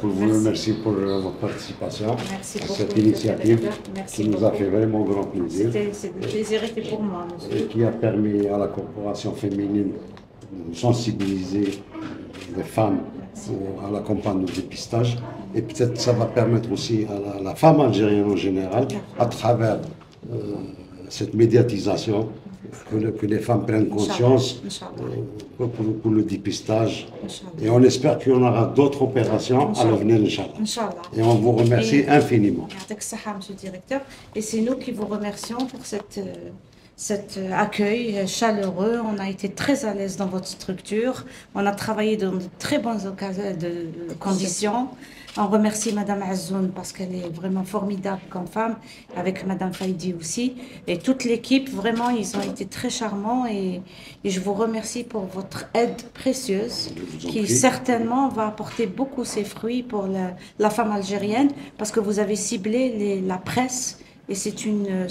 pour vous remercier pour votre participation Merci à cette initiative. Merci qui nous a fait vraiment grand plaisir. C'est le plaisir était pour moi, et qui a permis à la corporation féminine de sensibiliser les femmes à la campagne de dépistage. Et peut-être ça va permettre aussi à la, la femme algérienne en général, à travers euh, cette médiatisation, que, que les femmes prennent conscience euh, pour, pour le dépistage. Et on espère qu'il y en aura d'autres opérations à l'avenir, Inch'Allah. Et on vous remercie Et- infiniment. Monsieur le directeur. Et c'est nous qui vous remercions pour cette, euh, cet euh, accueil chaleureux. On a été très à l'aise dans votre structure. On a travaillé dans de très bonnes de conditions. On remercie Madame Azoun parce qu'elle est vraiment formidable comme femme, avec Madame Faïdi aussi. Et toute l'équipe, vraiment, ils ont été très charmants. Et, et je vous remercie pour votre aide précieuse qui certainement va apporter beaucoup ses fruits pour la, la femme algérienne parce que vous avez ciblé les- la presse et c'est une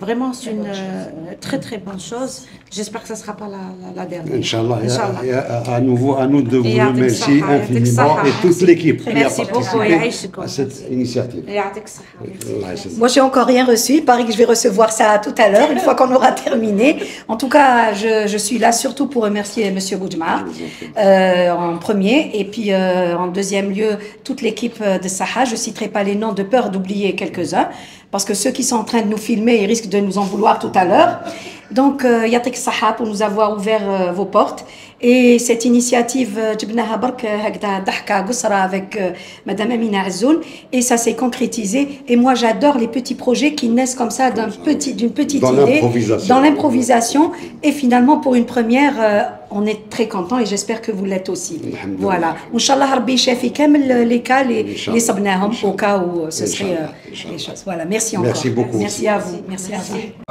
Vraiment, c'est une euh, très très bonne chose. J'espère que ce ne sera pas la, dernière. Inch'Allah, Inch à nouveau, à nous de vous remercier infiniment et toute l'équipe qui a participé à cette initiative. Moi, j'ai encore rien reçu. Il paraît que je vais recevoir ça tout à l'heure, une fois qu'on aura terminé. En tout cas, je, suis là surtout pour remercier M. Boudjmar euh, en premier et puis euh, en deuxième lieu, toute l'équipe de Saha. Je ne citerai pas les noms de peur d'oublier quelques-uns parce que ceux qui sont en train de nous filmer, ils risquent de nous en vouloir tout à l'heure. Donc, euh, Yatik Sahab pour nous avoir ouvert euh, vos portes. Et cette initiative, euh, Jibnaha Bark Dahka Gousra avec Madame Amina Azoun, et ça s'est concrétisé. Et moi, j'adore les petits projets qui naissent comme ça d'une petit, petite dans idée, dans l'improvisation. Et finalement, pour une première, on est très content et j'espère que vous l'êtes aussi. Voilà. Inch'Allah, Rabbi Shafi, comme les cas, les, les sabnahom, au cas où ce serait les choses. Voilà. Merci encore. Merci beaucoup. Merci à vous. Merci à vous.